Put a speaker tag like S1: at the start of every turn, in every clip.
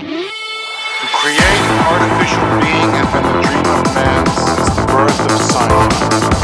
S1: To create artificial being has been the dream of man since the birth of science.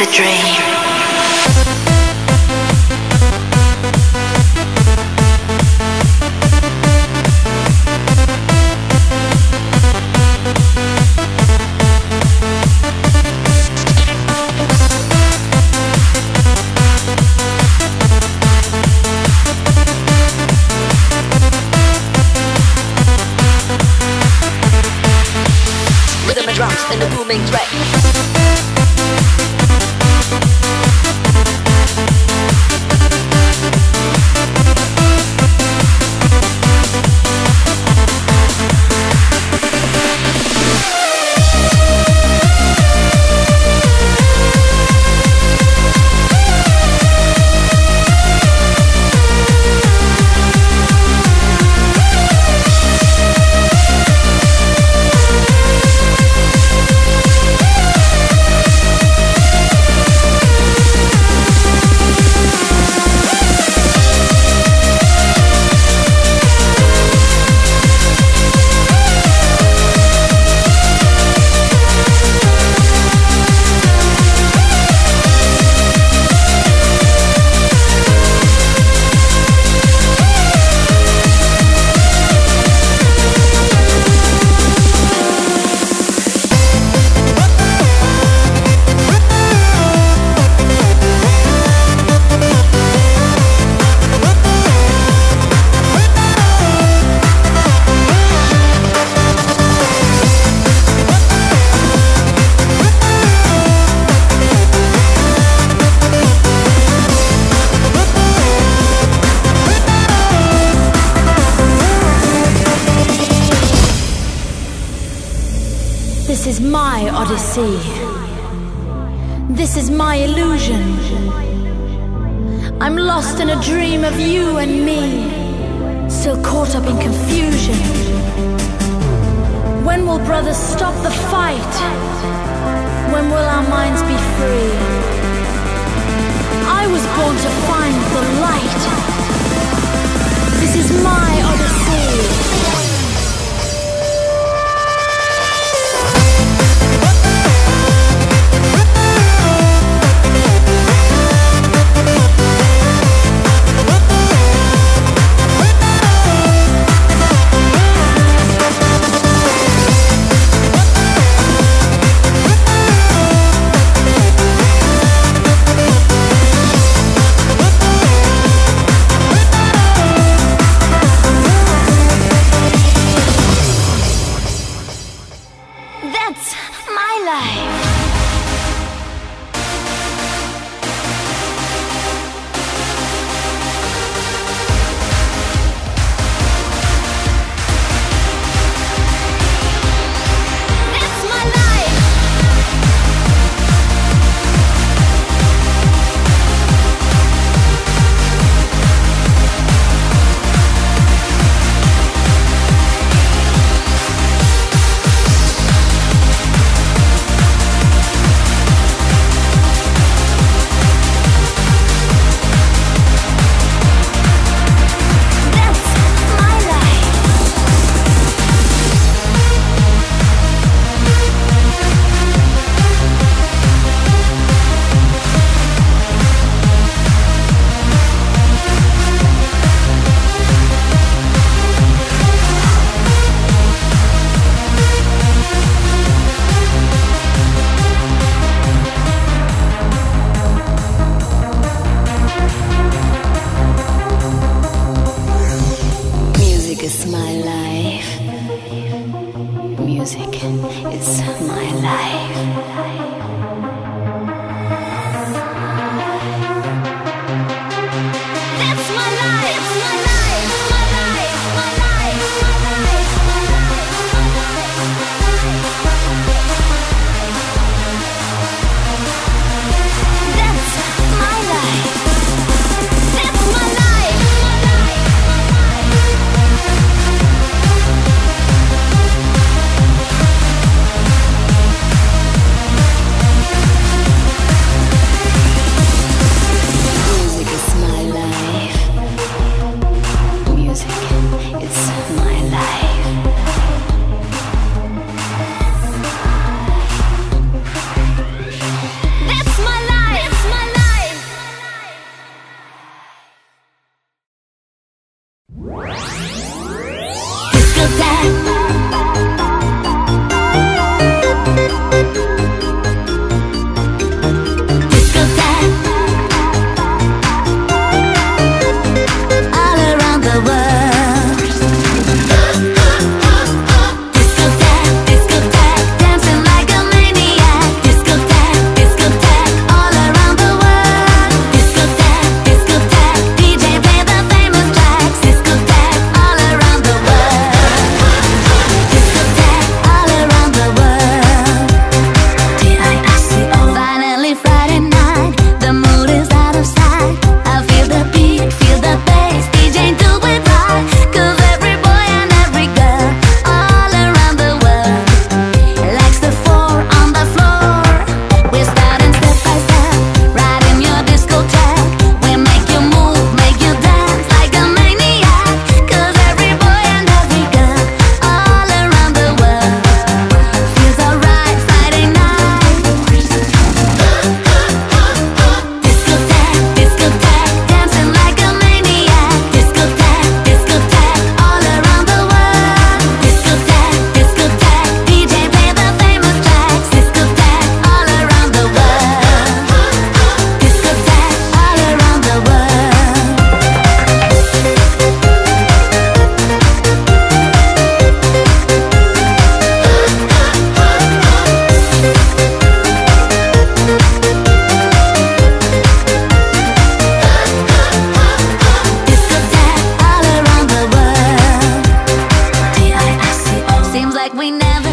S2: It's a dream.
S3: And drums in the booming track.
S4: My odyssey. This is my illusion. I'm lost in a dream of you and me, still caught up in confusion. When will brothers stop the fight? When will our minds be free. I was born to find the light. This is my my. like we
S1: never